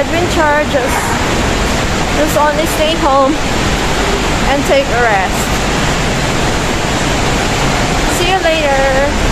adventure, just, just only stay home and take a rest. See you later.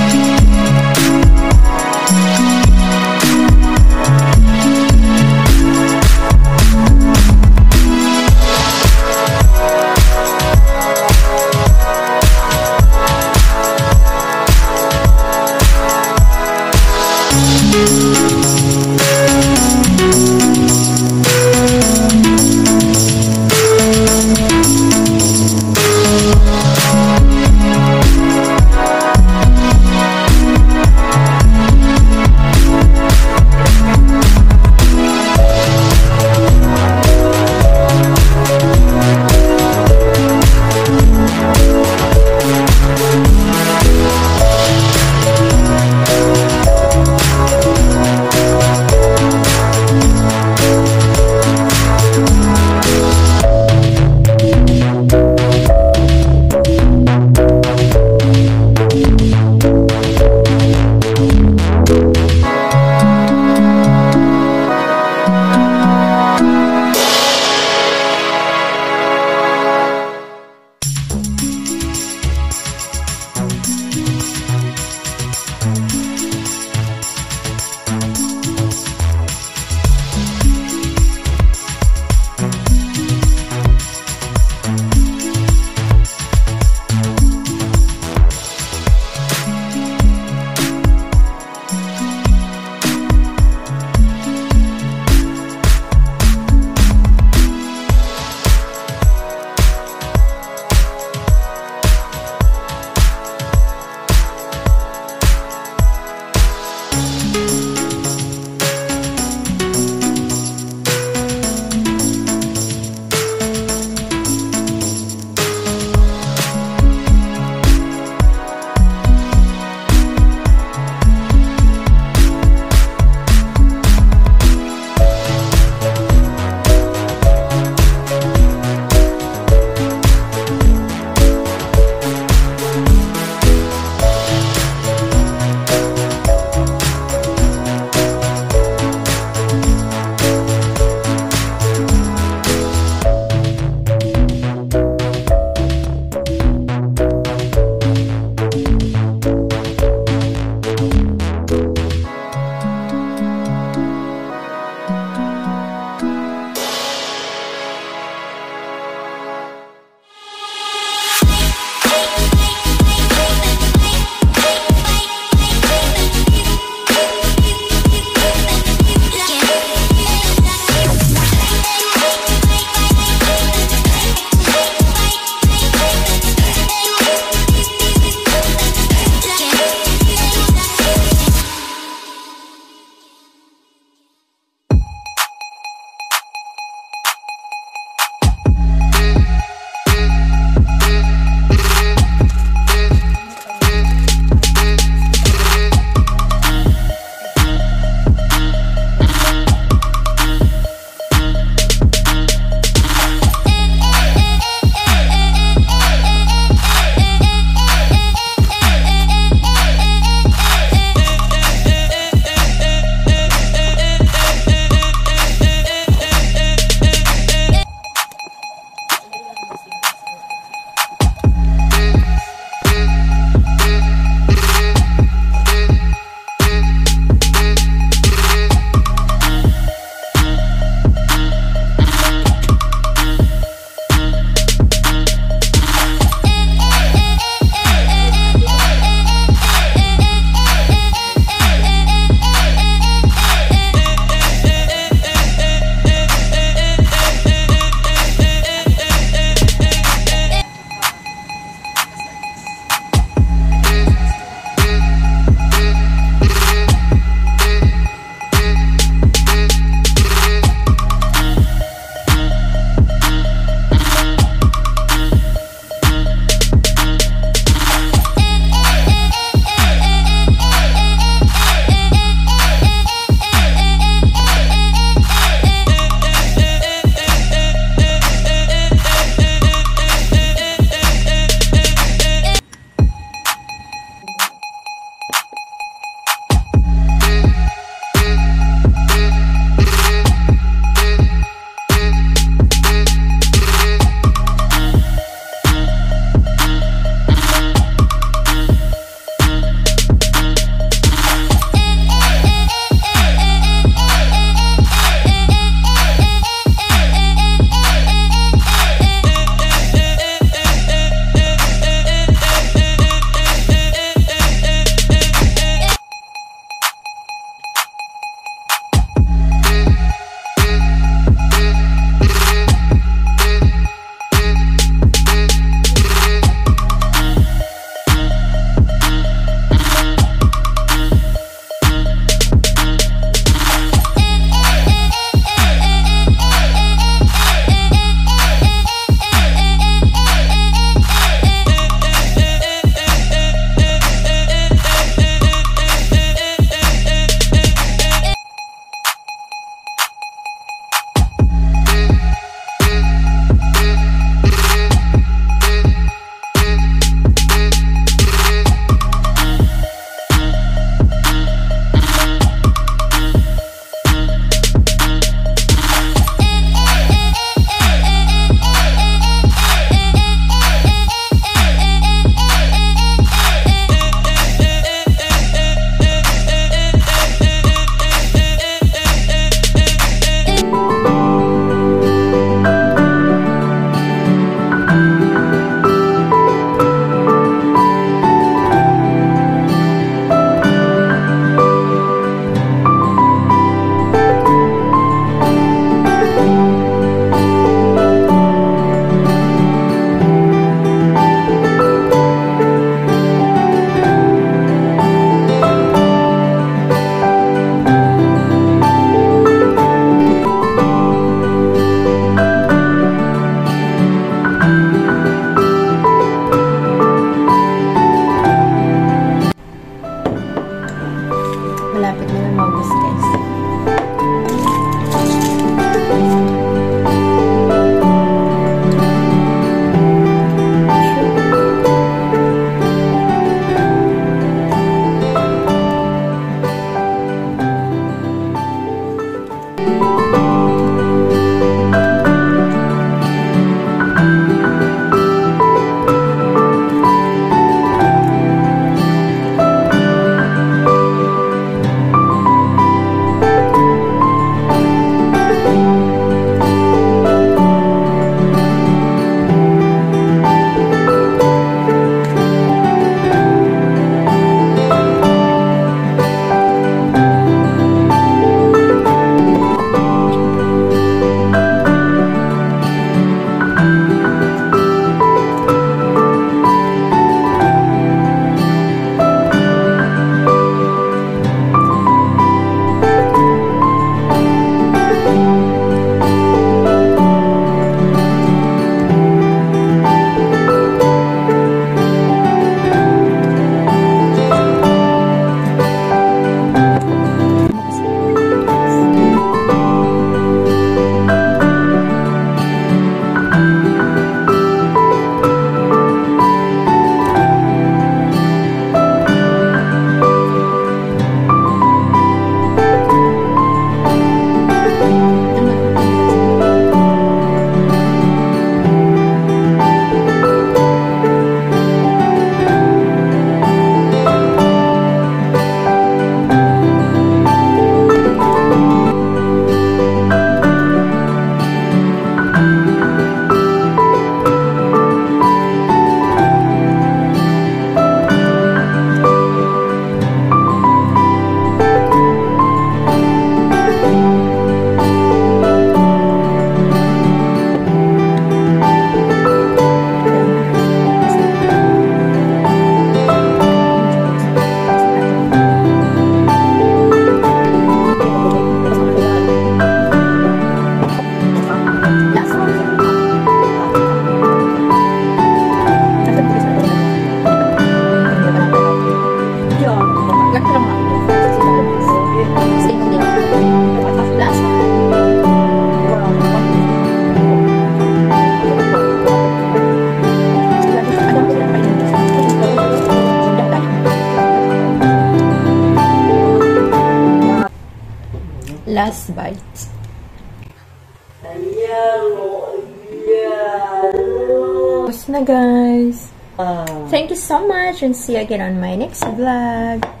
Tapos na guys. Uh. Thank you so much and see you again on my next vlog.